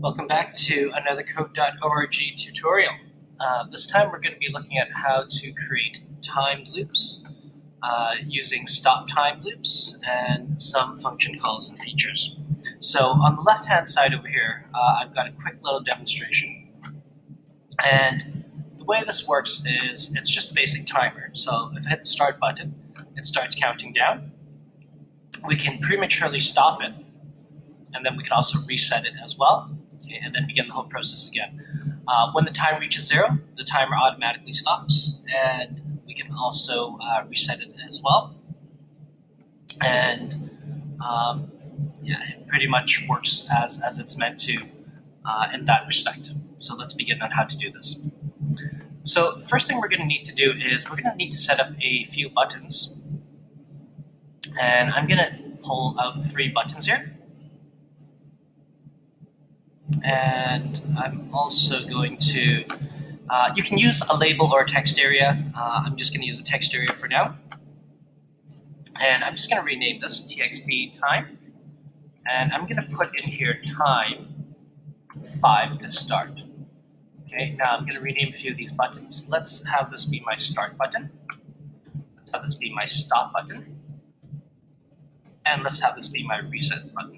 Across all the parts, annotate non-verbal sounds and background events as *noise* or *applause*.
Welcome back to another code.org tutorial. Uh, this time we're going to be looking at how to create timed loops uh, using stop time loops and some function calls and features. So on the left hand side over here uh, I've got a quick little demonstration and the way this works is it's just a basic timer. So if I hit the start button it starts counting down. We can prematurely stop it and then we can also reset it as well, and then begin the whole process again. Uh, when the time reaches zero, the timer automatically stops, and we can also uh, reset it as well. And um, yeah, it pretty much works as, as it's meant to uh, in that respect. So let's begin on how to do this. So the first thing we're going to need to do is we're going to need to set up a few buttons. And I'm going to pull out three buttons here. And I'm also going to, uh, you can use a label or a text area. Uh, I'm just going to use a text area for now. And I'm just going to rename this txt time. And I'm going to put in here time 5 to start. Okay, now I'm going to rename a few of these buttons. Let's have this be my start button. Let's have this be my stop button. And let's have this be my reset button.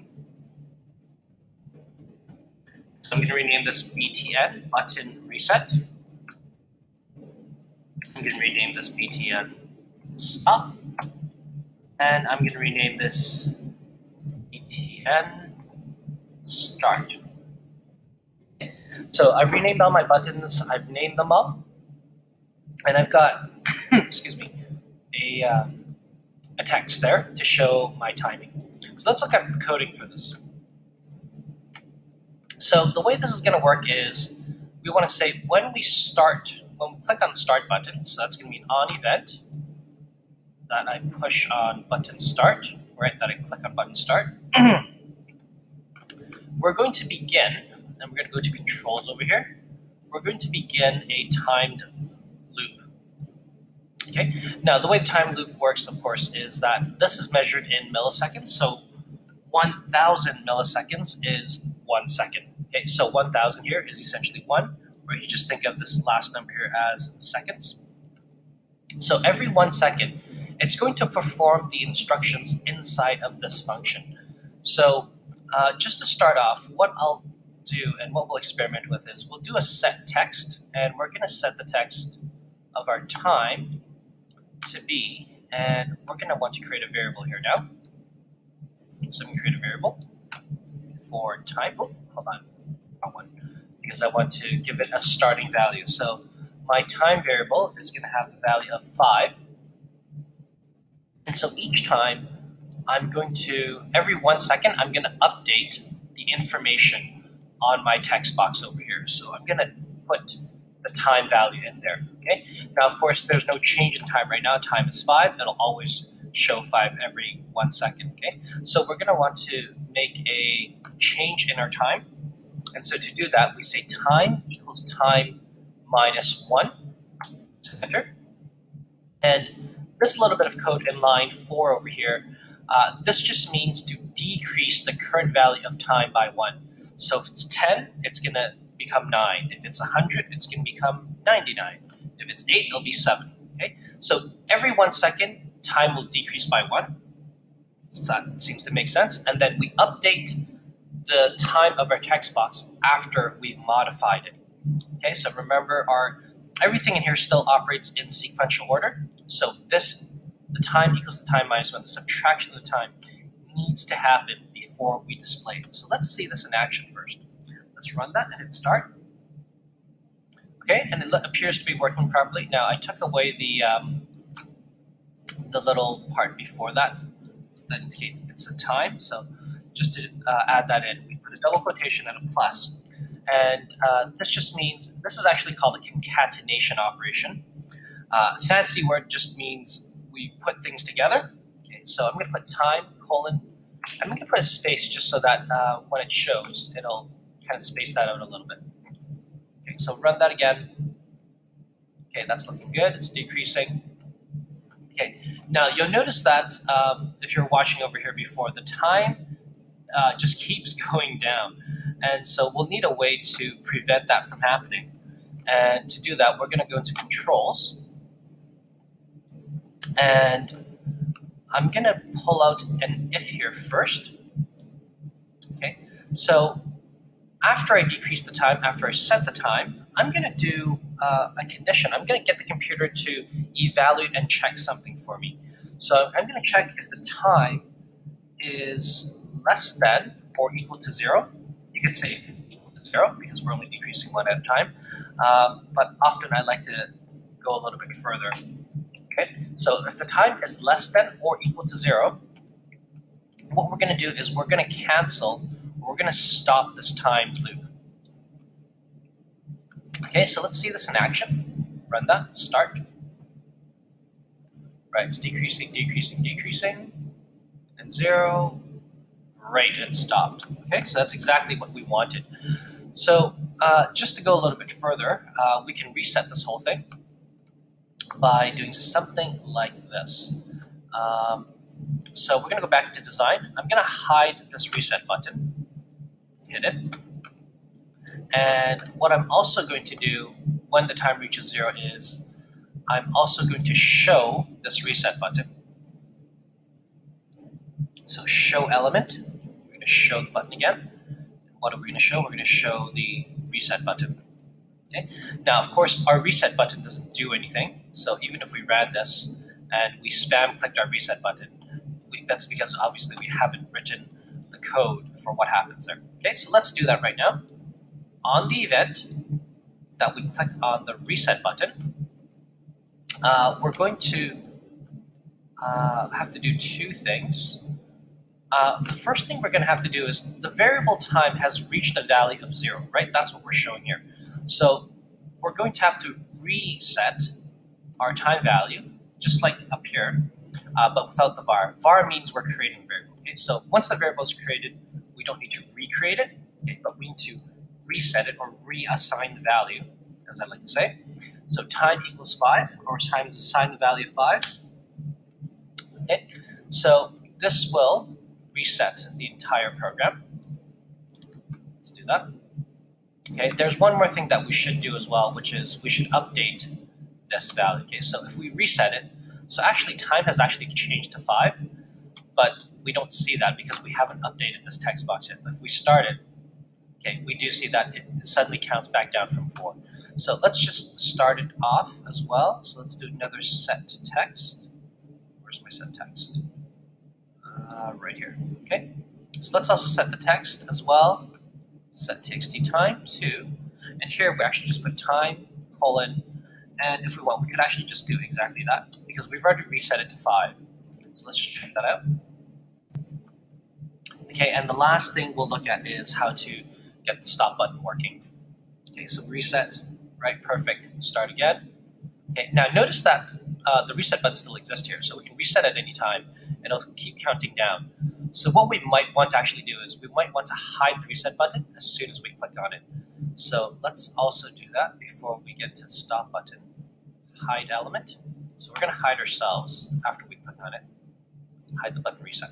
So I'm going to rename this BTN, button reset. I'm going to rename this BTN stop. And I'm going to rename this BTN start. So I've renamed all my buttons, I've named them all. And I've got, *coughs* excuse me, a, uh, a text there to show my timing. So let's look at the coding for this. So the way this is going to work is we want to say when we start, when we click on the start button, so that's going to be an on event that I push on button start, right, that I click on button start. *clears throat* we're going to begin, and we're going to go to controls over here. We're going to begin a timed loop. Okay, now the way the time loop works, of course, is that this is measured in milliseconds. So 1,000 milliseconds is one second. Okay, so 1,000 here is essentially 1, or you just think of this last number here as seconds. So every one second, it's going to perform the instructions inside of this function. So uh, just to start off, what I'll do and what we'll experiment with is we'll do a set text, and we're going to set the text of our time to be, and we're going to want to create a variable here now. So I'm going to create a variable for time. Oh, hold on because I want to give it a starting value. So my time variable is going to have a value of 5. And so each time I'm going to, every one second, I'm going to update the information on my text box over here. So I'm going to put the time value in there. Okay. Now, of course, there's no change in time right now. Time is 5. It'll always show 5 every one second. Okay. So we're going to want to make a change in our time. And so to do that, we say time equals time minus 1. Enter. And this little bit of code in line 4 over here, uh, this just means to decrease the current value of time by 1. So if it's 10, it's going to become 9. If it's 100, it's going to become 99. If it's 8, it'll be 7. Okay? So every one second, time will decrease by 1. So that seems to make sense. And then we update the time of our text box after we've modified it. Okay, so remember our everything in here still operates in sequential order. So this, the time equals the time minus one, the subtraction of the time needs to happen before we display it. So let's see this in action first. Let's run that and hit start. Okay, and it appears to be working properly. Now I took away the um, the little part before that that indicates it's a time. So just to uh, add that in. We put a double quotation and a plus. And uh, this just means, this is actually called a concatenation operation. Uh, fancy word just means we put things together. Okay, so I'm going to put time, colon, I'm going to put a space just so that uh, when it shows, it'll kind of space that out a little bit. Okay, so run that again. Okay, that's looking good. It's decreasing. Okay, now you'll notice that um, if you're watching over here before, the time uh, just keeps *laughs* going down. And so we'll need a way to prevent that from happening. And to do that, we're going to go into controls. And I'm going to pull out an if here first. Okay, so after I decrease the time, after I set the time, I'm going to do uh, a condition. I'm going to get the computer to evaluate and check something for me. So I'm going to check if the time is less than or equal to zero. You could say equal to zero because we're only decreasing one at a time. Um, but often I like to go a little bit further. Okay, so if the time is less than or equal to zero, what we're going to do is we're going to cancel, we're going to stop this time loop. Okay, so let's see this in action. Run that, start. Right, it's decreasing, decreasing, decreasing, and zero. Right, it stopped. Okay, so that's exactly what we wanted. So uh, just to go a little bit further, uh, we can reset this whole thing by doing something like this. Um, so we're going to go back to design. I'm going to hide this reset button, hit it. And what I'm also going to do when the time reaches zero is I'm also going to show this reset button. So show element, going to show the button again. What are we going to show? We're going to show the reset button. Okay. Now, of course, our reset button doesn't do anything. So even if we ran this and we spam clicked our reset button, we, that's because obviously we haven't written the code for what happens there. Okay, so let's do that right now. On the event that we click on the reset button, uh, we're going to uh, have to do two things. Uh, the first thing we're going to have to do is the variable time has reached a value of zero, right? That's what we're showing here. So we're going to have to reset our time value, just like up here, uh, but without the var. var means we're creating a variable. Okay, so once the variable is created, we don't need to recreate it, okay, but we need to reset it or reassign the value, as I like to say. So time equals five, or time is assigned the value of five. Okay, so this will reset the entire program. Let's do that. Okay, there's one more thing that we should do as well, which is we should update this value. Okay, so if we reset it, so actually time has actually changed to five, but we don't see that because we haven't updated this text box yet. But if we start it, okay, we do see that it suddenly counts back down from four. So let's just start it off as well. So let's do another set text. Where's my set text? Uh, right here, okay? So let's also set the text as well set txt time to, and here we actually just put time, colon, and if we want, we could actually just do exactly that because we've already reset it to 5. So let's just check that out. Okay, and the last thing we'll look at is how to get the stop button working. Okay, so reset, right, perfect, start again. Okay, now notice that uh, the reset button still exists here, so we can reset at any time, and it'll keep counting down. So what we might want to actually do is we might want to hide the reset button as soon as we click on it. So let's also do that before we get to the stop button, hide element. So we're going to hide ourselves after we click on it, hide the button reset.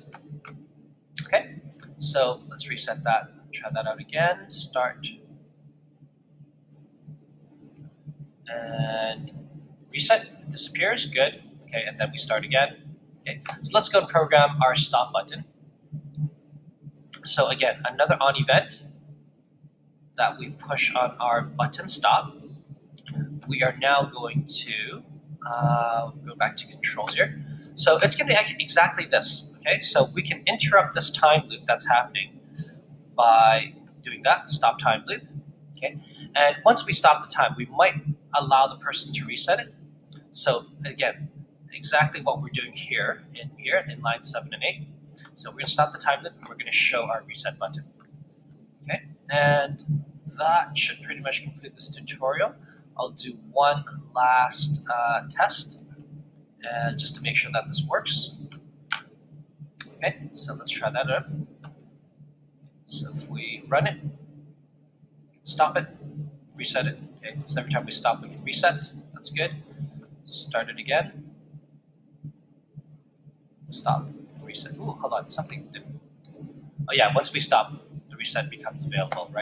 Okay, so let's reset that, try that out again, start, and reset, disappears, good. Okay, and then we start again. Okay, so let's go and program our stop button. So again, another on event that we push on our button stop. We are now going to uh, go back to controls here. So it's going to be exactly this. Okay, so we can interrupt this time loop that's happening by doing that stop time loop. Okay, and once we stop the time, we might allow the person to reset it. So again, exactly what we're doing here in here in line seven and eight. So we're going to stop the time loop and we're going to show our reset button. Okay, and that should pretty much complete this tutorial. I'll do one last uh, test and just to make sure that this works. Okay, so let's try that out. So if we run it, stop it, reset it. Okay, so every time we stop, we can reset. That's good. Start it again. Stop reset. Ooh, hold on, something didn't. Oh yeah, once we stop, the reset becomes available, right?